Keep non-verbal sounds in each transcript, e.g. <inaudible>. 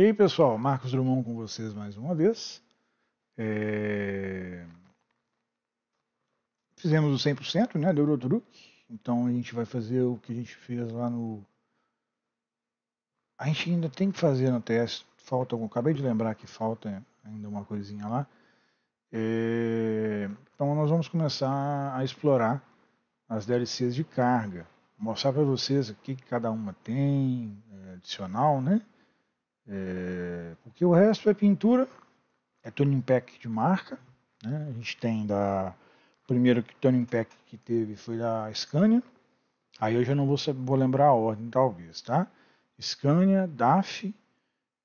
E aí pessoal, Marcos Drummond com vocês mais uma vez. É... Fizemos o 100% né, do Eurotruck, então a gente vai fazer o que a gente fez lá no... A gente ainda tem que fazer no teste, falta, acabei de lembrar que falta ainda uma coisinha lá. É... Então nós vamos começar a explorar as DLCs de carga, mostrar para vocês o que cada uma tem, é, adicional, né? É, porque o resto é pintura, é tuning pack de marca. Né? A gente tem da. O primeiro tuning pack que teve foi da Scania. Aí eu já não vou, vou lembrar a ordem, talvez, tá? Scania, DAF,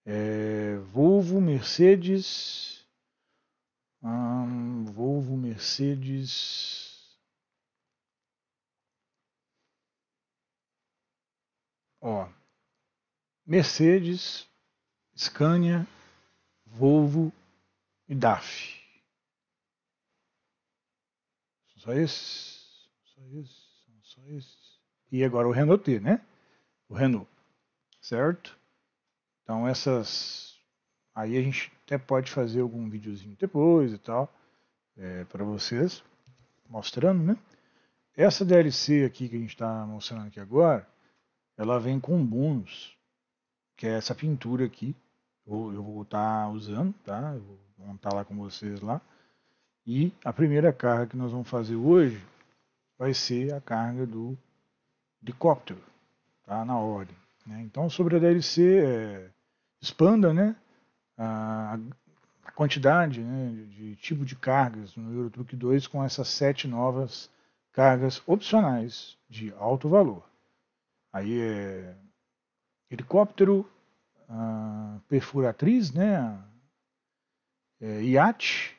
é, Volvo, Mercedes. Hum, Volvo, Mercedes. Ó, Mercedes, Scania, Volvo e DAF. São só esses? Só esses? São só esses? E agora o Renault T, né? O Renault, certo? Então essas... Aí a gente até pode fazer algum videozinho depois e tal, é, para vocês, mostrando, né? Essa DLC aqui que a gente está mostrando aqui agora, ela vem com um bônus, que é essa pintura aqui, eu, vou estar tá usando, tá? Eu vou montar lá com vocês lá. E a primeira carga que nós vamos fazer hoje vai ser a carga do helicóptero, tá? Na ordem. Né? Então, sobre a DLC, é, expanda, né? A, a quantidade né, de, de tipo de cargas no Eurotruck 2 com essas sete novas cargas opcionais de alto valor. Aí é helicóptero, perfuratriz, né? É, iate,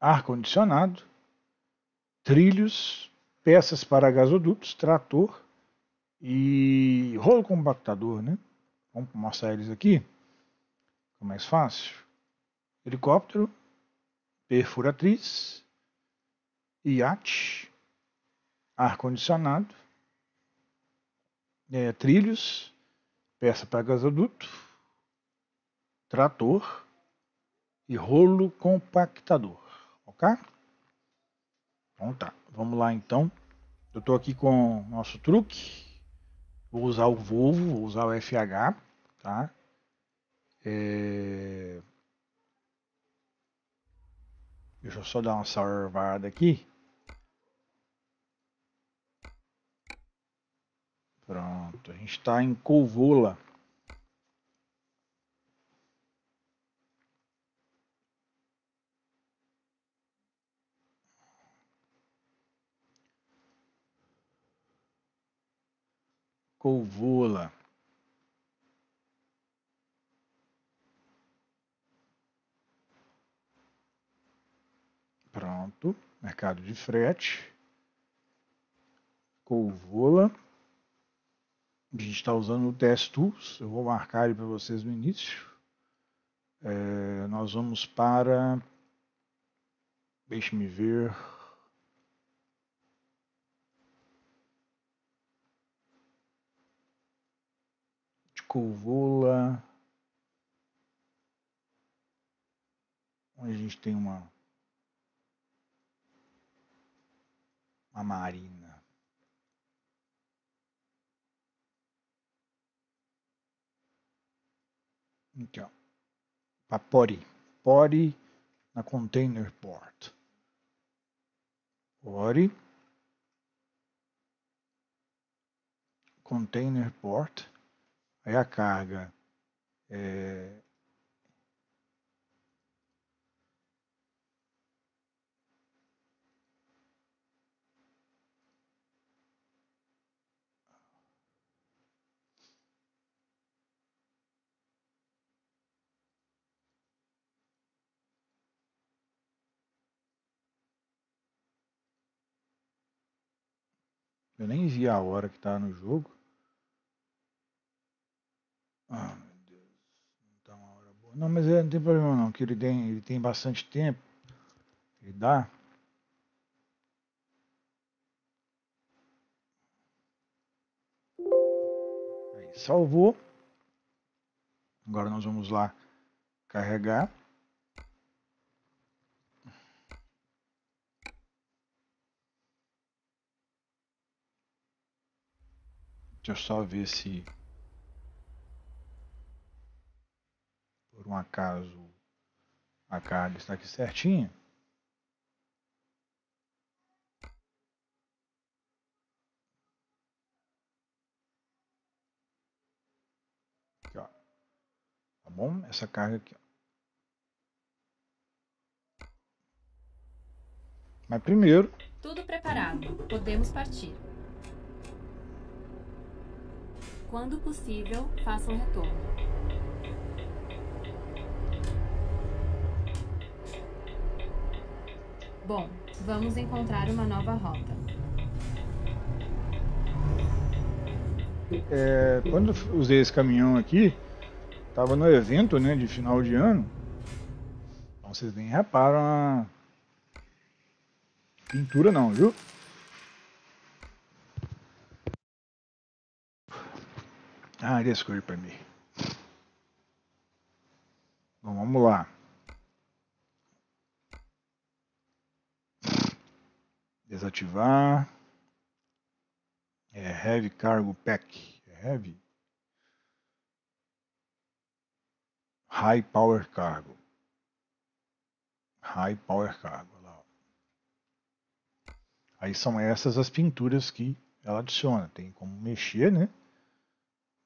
ar-condicionado, trilhos, peças para gasodutos, trator e rolo compactador, né? Vamos mostrar eles aqui, é mais fácil. Helicóptero, perfuratriz, iate, ar-condicionado, é, trilhos, peça para gasoduto, trator e rolo compactador, ok? Então tá, vamos lá então. Eu estou aqui com o nosso truque, vou usar o Volvo, vou usar o FH, tá? É... Deixa eu só dar uma salvada aqui. Pronto, a gente está em Covola. Covola. Pronto, mercado de frete. Covola. A gente está usando o Test Tools, eu vou marcar ele para vocês no início. É, nós vamos para. Deixe-me ver. De Covola. Onde a gente tem uma. Uma marina. Aqui, ó. Para Pori. Pori na Container Port. Pori. Container Port. Aí a carga é, Eu nem vi a hora que tá no jogo. Ah, meu Deus. Não tá uma hora boa. Não, mas é, não tem problema não, que ele tem, ele tem bastante tempo. Ele dá. Aí, salvou. Agora nós vamos lá carregar. Deixa eu só ver se por um acaso a carga está aqui certinha. Aqui, ó. Tá bom? Essa carga aqui. Ó. Mas primeiro. Tudo preparado. Podemos partir. Quando possível, faça o retorno. Bom, vamos encontrar uma nova rota. É, quando usei esse caminhão aqui, estava no evento né, de final de ano. Então vocês nem reparam a pintura não, viu? Ah, desculpa me. Bom, vamos lá. Desativar. É Heavy Cargo Pack. É heavy. High Power Cargo. High Power Cargo. Lá. Aí são essas as pinturas que ela adiciona. Tem como mexer, né?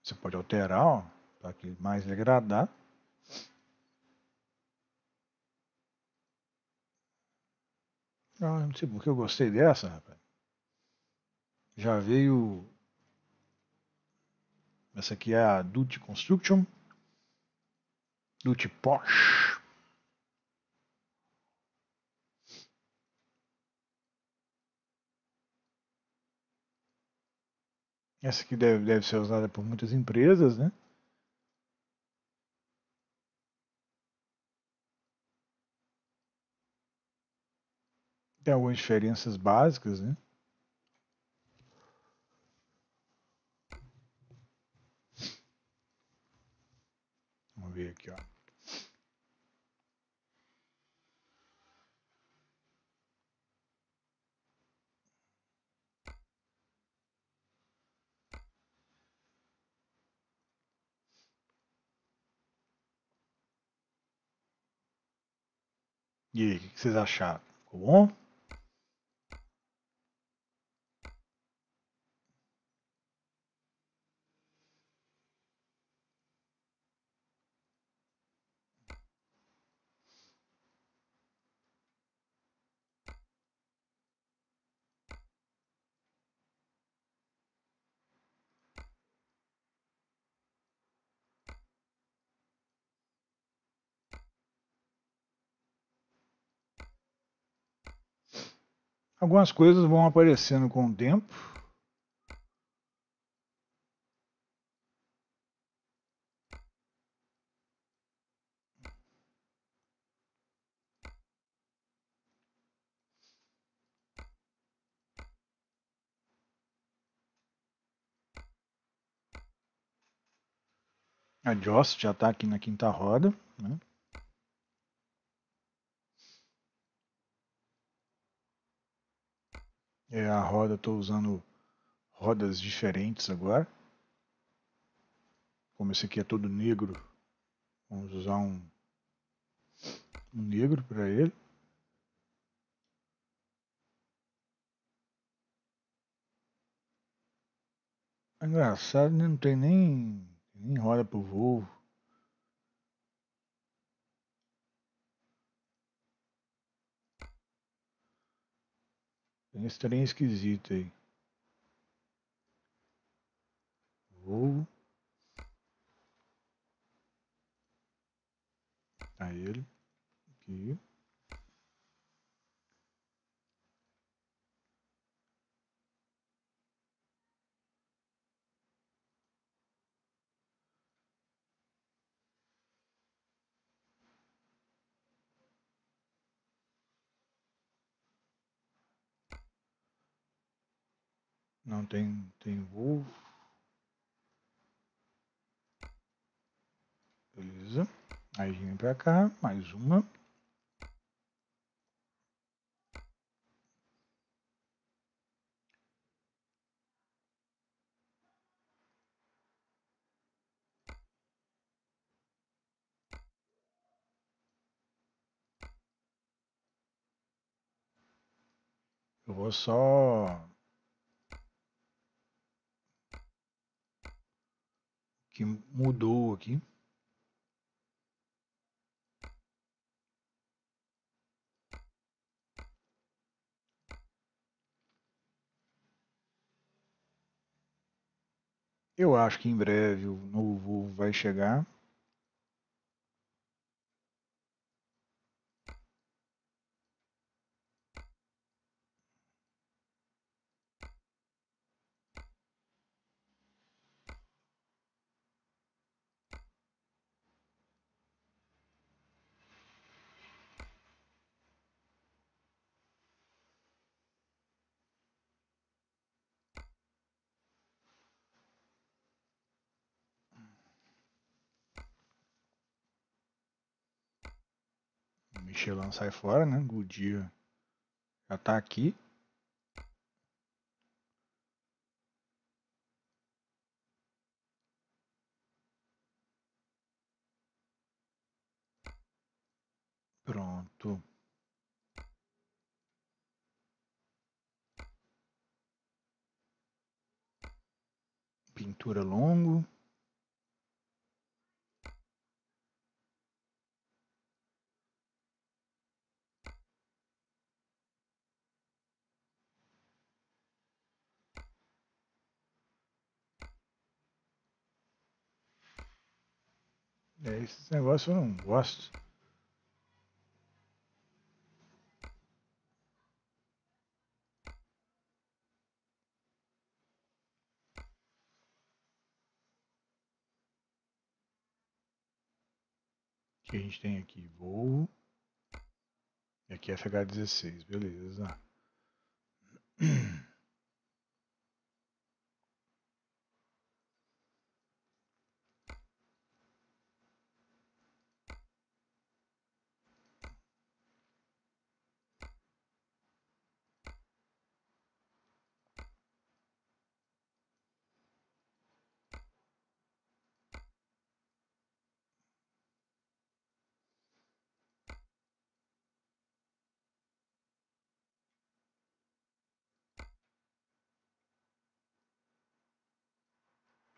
Você pode alterar, para que mais lhe agradar. Ah, não sei porque eu gostei dessa, rapaz. Já veio. Essa aqui é a Dutch Construction. Dutch Porsche. Essa aqui deve, deve ser usada por muitas empresas, né? Tem algumas diferenças básicas, né? Vamos ver aqui, ó. E aí, o que vocês acharam? Ficou bom? Algumas coisas vão aparecendo com o tempo. A Joss já está aqui na quinta roda. Né? É a roda, estou usando rodas diferentes agora. Como esse aqui é todo negro, vamos usar um, um negro para ele. É engraçado, né? não tem nem, nem roda para o Volvo. Tem esse trem esquisito aí. Vou. Tá ele. Aqui. Não tem, tem Wolf. Beleza. Aí vem pra cá, mais uma. Eu vou só que mudou aqui. Eu acho que em breve o novo vai chegar. Michelin sai fora, né? Goodyear já tá aqui. Pronto. Pintura longo. É, esses negócios eu não gosto. que a gente tem aqui? Voo. E aqui é FH16, beleza. <clears throat>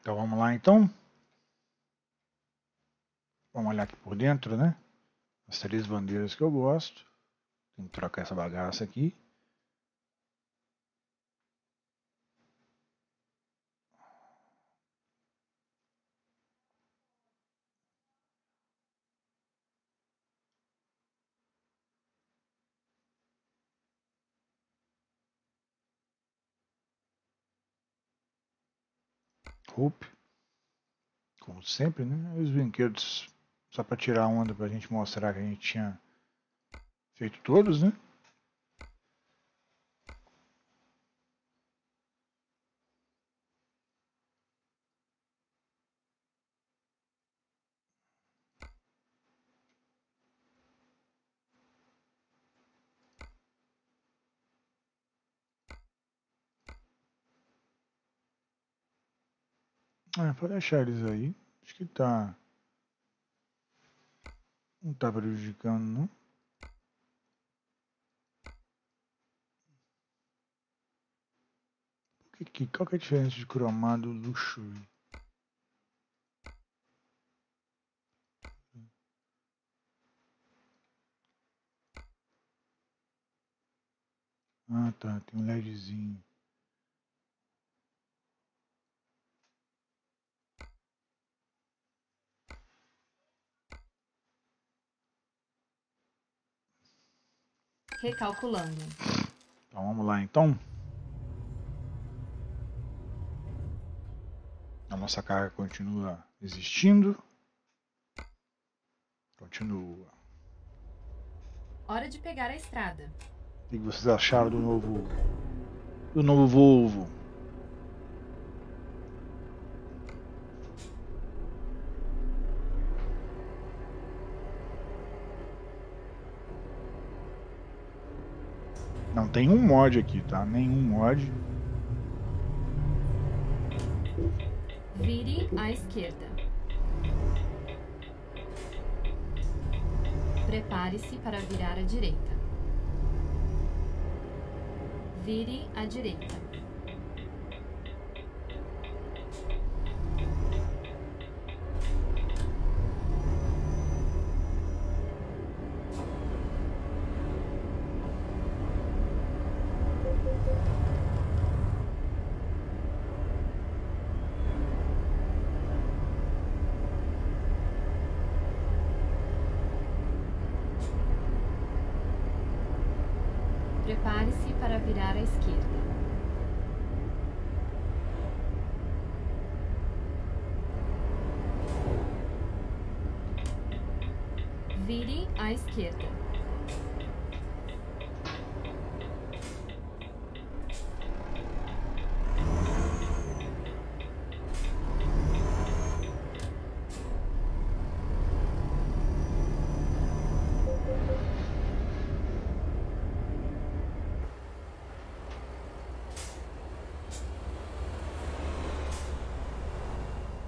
Então vamos lá então. Vamos olhar aqui por dentro, né? As três bandeiras que eu gosto. Tem que trocar essa bagaça aqui. Hope. Como sempre, né? Os brinquedos só para tirar onda para a gente mostrar que a gente tinha feito todos, né? Pode deixar eles aí. Acho que tá. Não tá prejudicando, não. Que, que, qual que é a diferença de cromado luxury? Ah tá, tem um LEDzinho. Recalculando. Então vamos lá então. A nossa carga continua existindo. Continua. Hora de pegar a estrada. O que vocês acharam do novo do novo Volvo? Tem um mod aqui, tá? Nenhum mod. Vire à esquerda. Prepare-se para virar à direita. Vire à direita.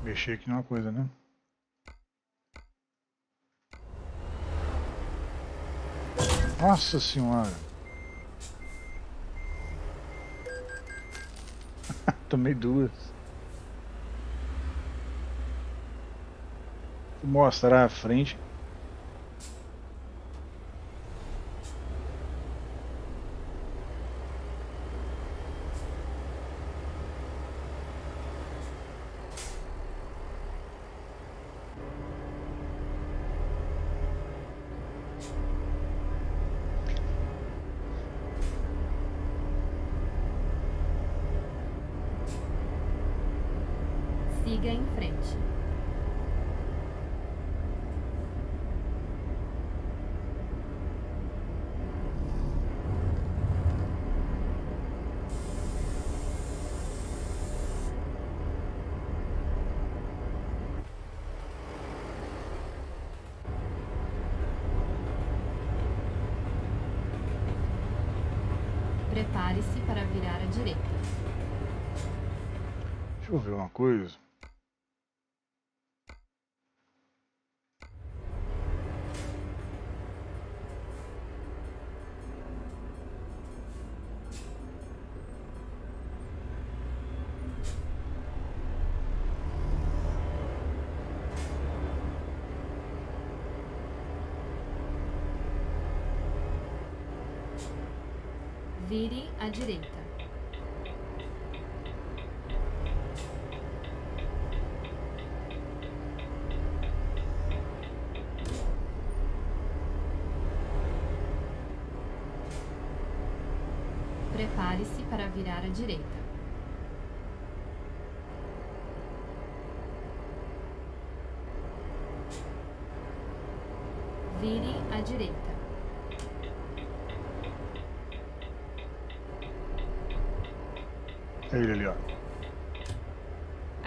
Mexer aqui numa coisa, né? Nossa senhora. <laughs> Tomei duas. Vou mostrar a frente. Siga em frente. Prepare-se para virar à direita. Deixa eu ver uma coisa. Vire à direita. Prepare-se para virar à direita. Vire à direita. É ele ali, ó.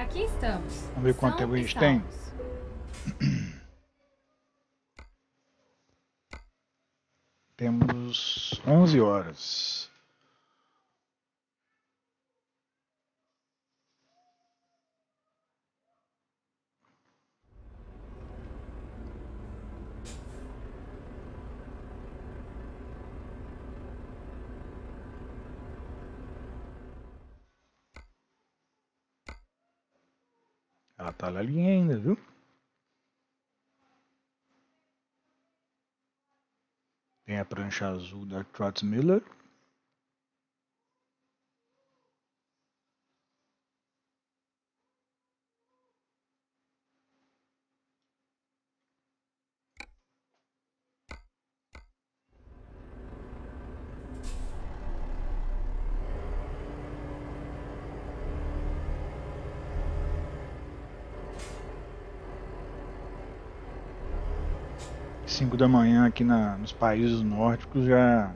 Aqui estamos. Vamos ver quanto tempo a gente tem? Tá ali ainda, viu? Tem a prancha azul da Trotz Miller. Nos países nórdicos já.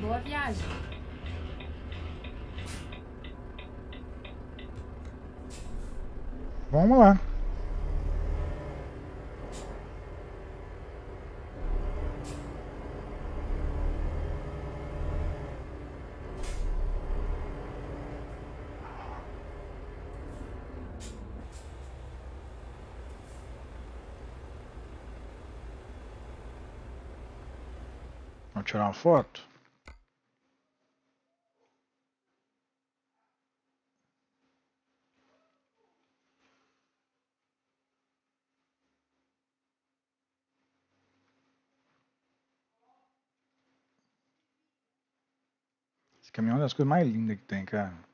Boa viagem. Vamos lá. Vamos tirar uma foto? Esse caminhão é uma das coisas mais lindas que tem, cara.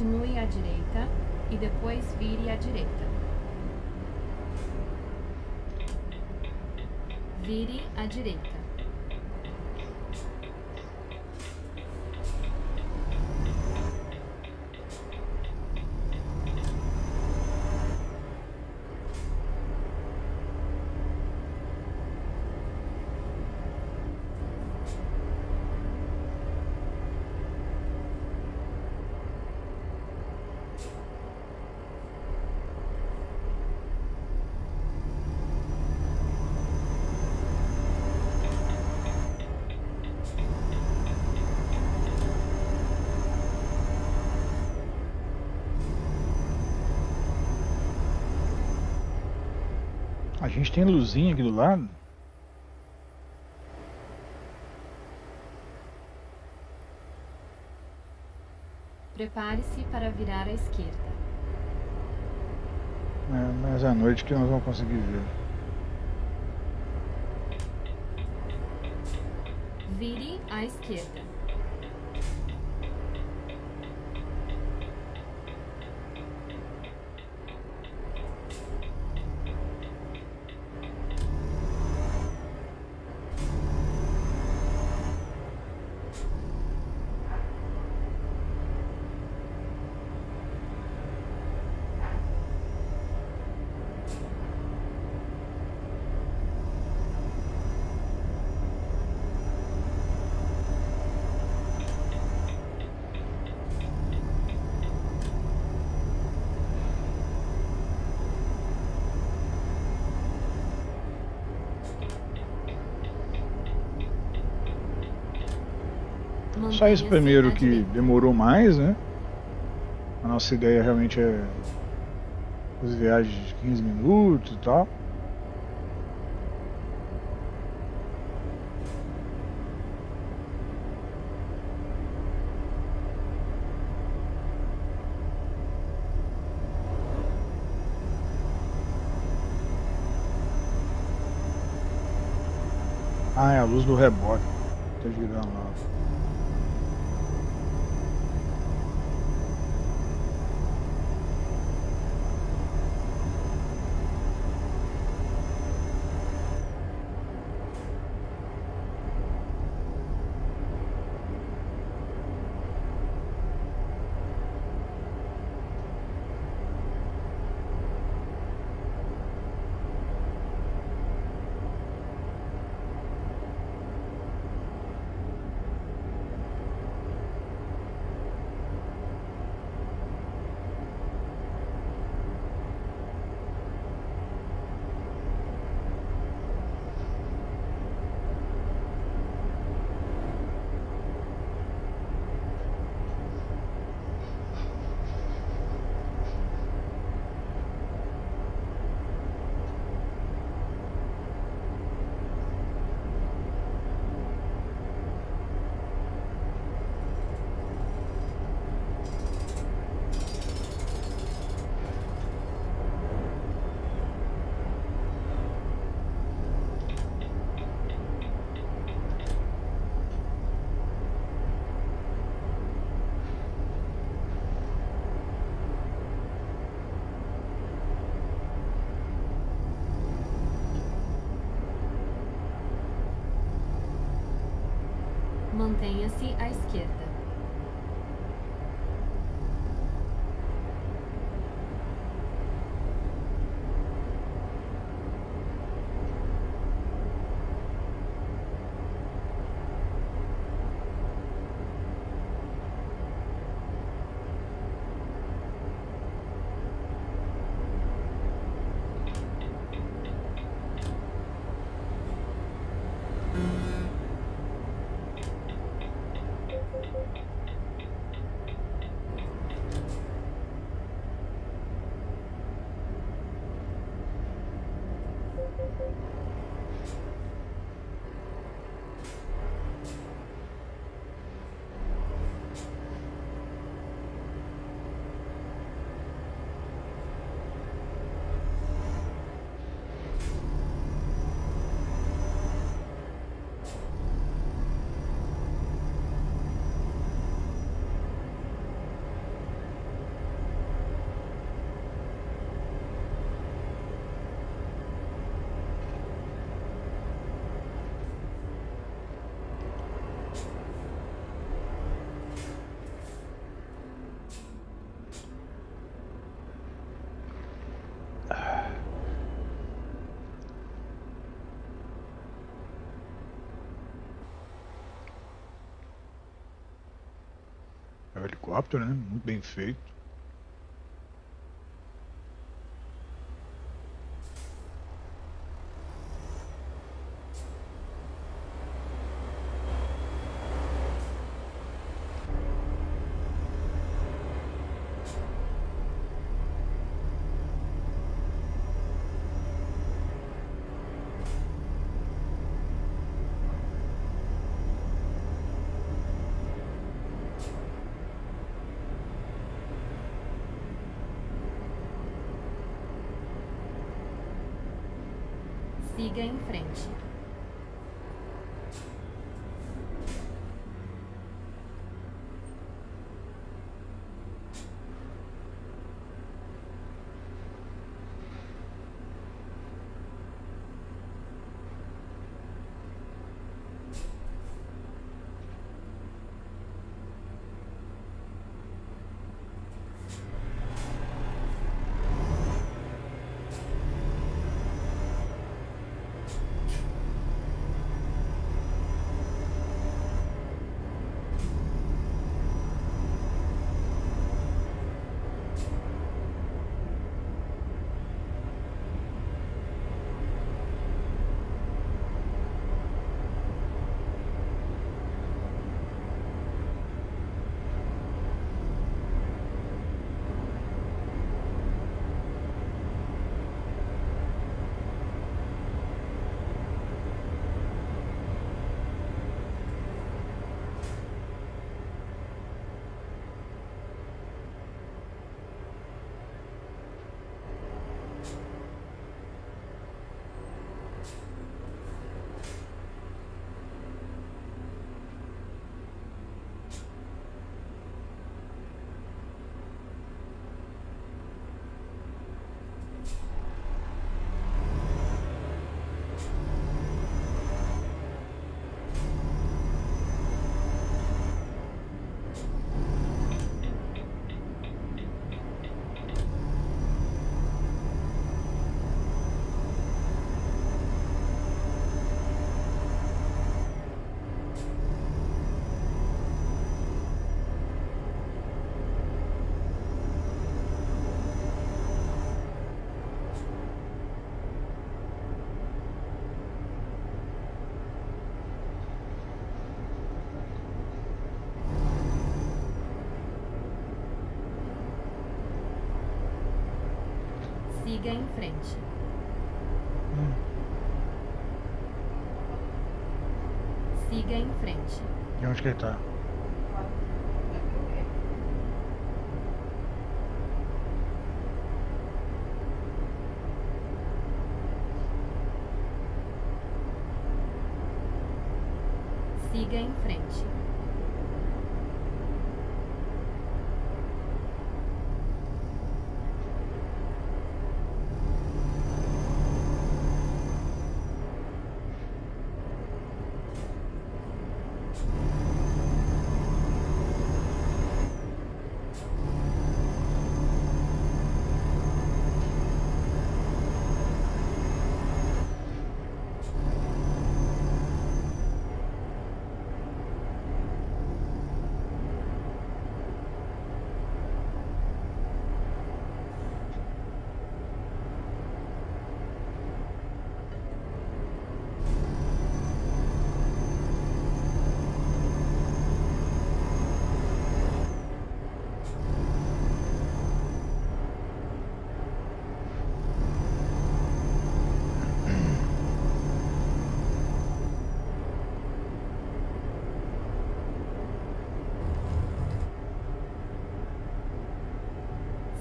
Continue à direita e depois vire à direita. Vire à direita. Gente tem luzinha aqui do lado. Prepare-se para virar à esquerda. É, mas à noite que nós vamos conseguir ver. Vire à esquerda. Só esse primeiro que demorou mais, né? A nossa ideia realmente é as viagens de 15 minutos e tal. Ah, é a luz do rebote. Tá girando lá. Mantenha-se à esquerda. Helicóptero, né? Muito bem feito. Siga em frente. Siga em frente. Hum. Siga em frente. E onde que ele tá? Siga em frente.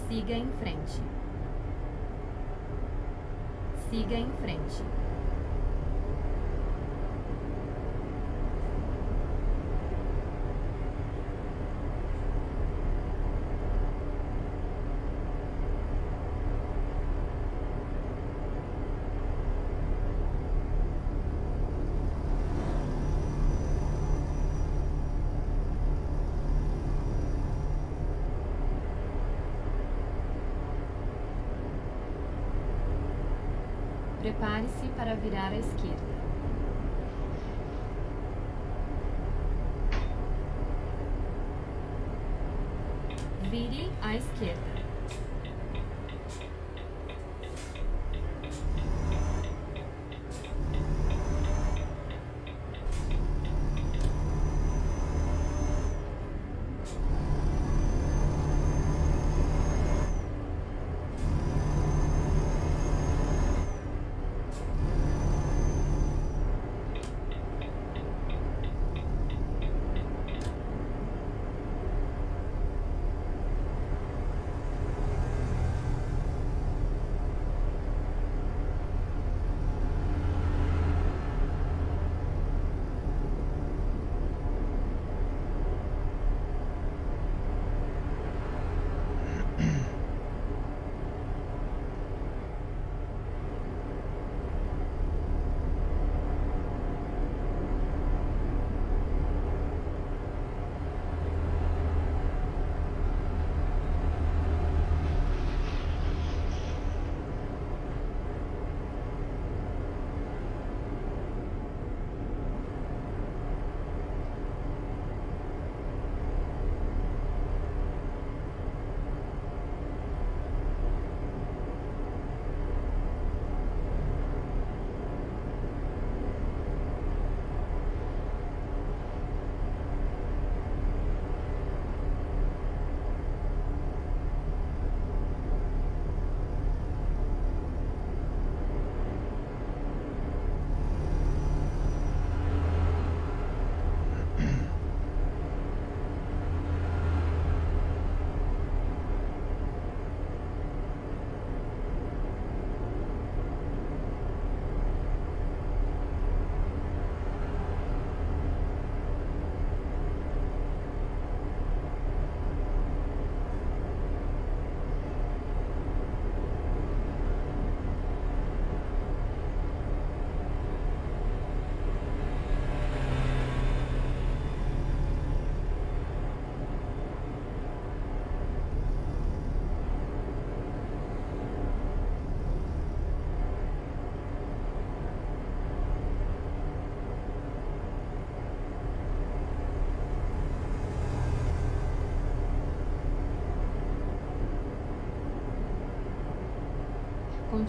Siga em frente. Siga em frente. Prepare-se para virar à esquerda.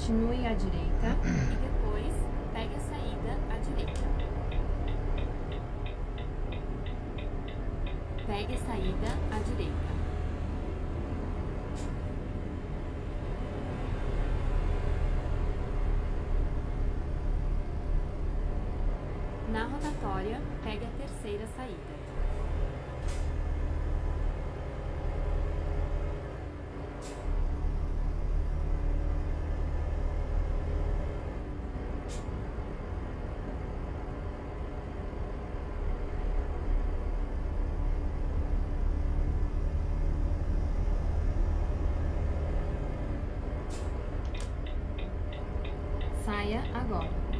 Continue à direita e depois pegue a saída à direita. Pegue a saída à direita. saída. Saia agora.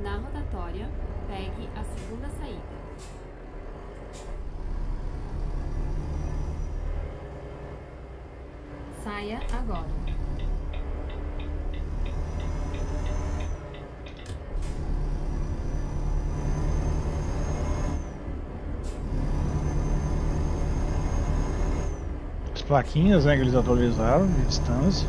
Na rotatória, pegue a segunda saída. Saia agora. As plaquinhas né, que eles atualizaram de distância.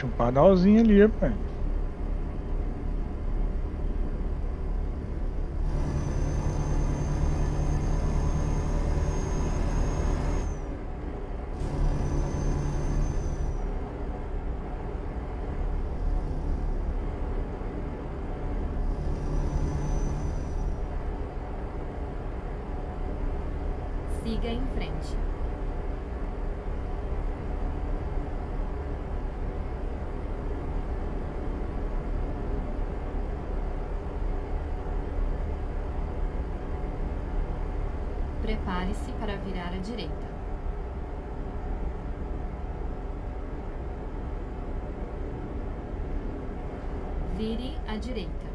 Ótimo, padalzinho ali, pai. Siga em frente. Prepare-se para à direita. Vire à direita.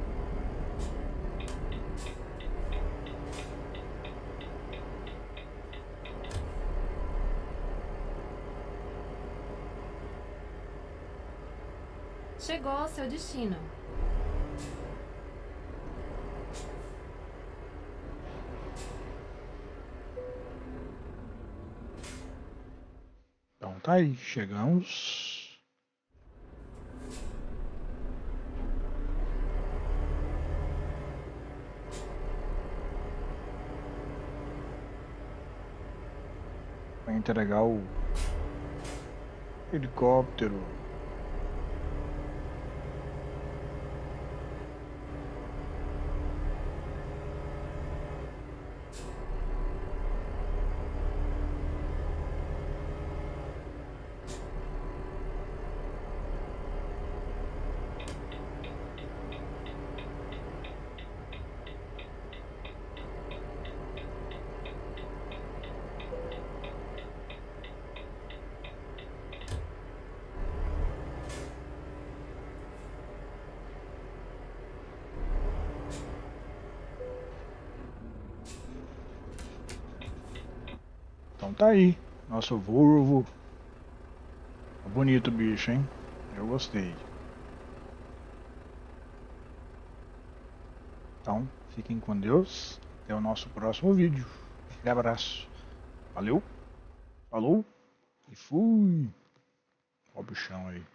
Chegou ao seu destino. Tá aí, chegamos. Vai entregar o helicóptero. Tá aí, nosso Volvo. Tá bonito bicho, hein? Eu gostei. Então, fiquem com Deus. Até o nosso próximo vídeo. Aquele abraço. Valeu, falou e fui. Ó o bichão aí.